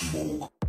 smoke.